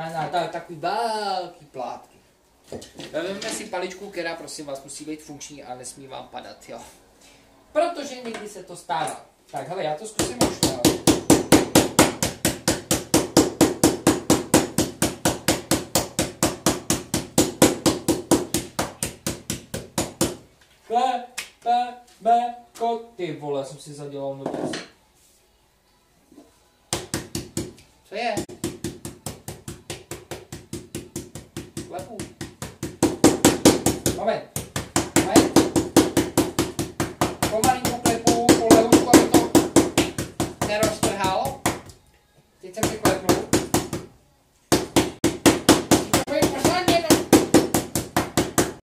Na, na, tak, takový velký plátky. Vezmeme si paličku, která prosím vás musí být funkční a nesmí vám padat, jo. Protože někdy se to stává. Tak hele, já to zkusím už. Be, be, be, ko, ty vole, jsem si zadělal notes. Co je? Nové. Nové. Pomalinkou klepu po levutku, aby to neroztrhalo. Teď jsem si